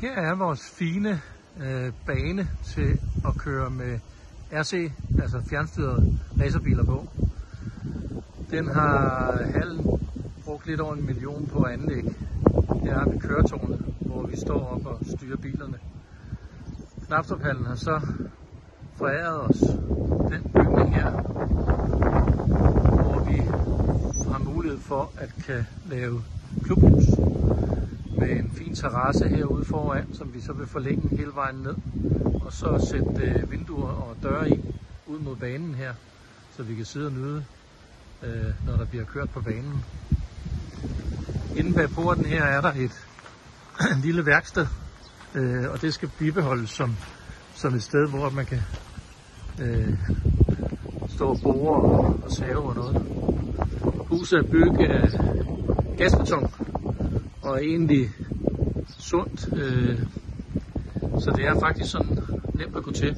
Her er vores fine øh, bane til at køre med RC, altså fjernstyrede racerbiler på. Den har hallen brugt lidt over en million på anlæg. Her har vi køretårnet, hvor vi står op og styrer bilerne. Knapstruphallen har så foræret os den bygning her, hvor vi har mulighed for at kan lave klubhus terrasse herude foran, som vi så vil forlænge hele vejen ned. Og så sætte øh, vinduer og døre i ud mod banen her, så vi kan sidde og nyde, øh, når der bliver kørt på banen. Inden bag porten her er der et en lille værksted, øh, og det skal bibeholdes som, som et sted, hvor man kan øh, stå og bore og, og save og noget. Huset er bygget af gasbeton og egentlig sundt, øh, så det er faktisk sådan nemt at gå til.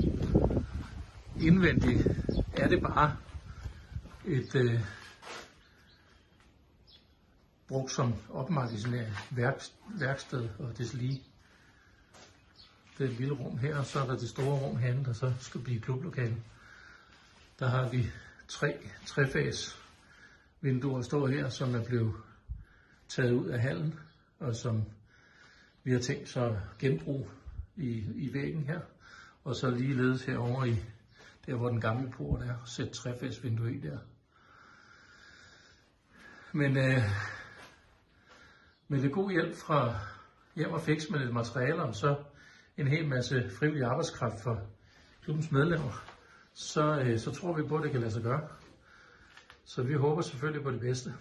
Indvendigt er det bare et øh, brugt som opmagasinering, værk, værksted og deslige. Det er et lille rum her, og så er der det store rum herinde, der så skal blive klublokale. Der har vi tre trefas vinduer står her, som er blevet taget ud af hallen, og som vi har tænkt så genbrug i, i væggen her. Og så ligeledes herover i der, hvor den gamle port er, sætte trefas vindue i der. Men øh, med lidt god hjælp fra hjem og fix med lidt materialer, og så en hel masse frivillig arbejdskraft for klubbens medlemmer, så, øh, så tror vi på, at det kan lade sig gøre. Så vi håber selvfølgelig på det bedste.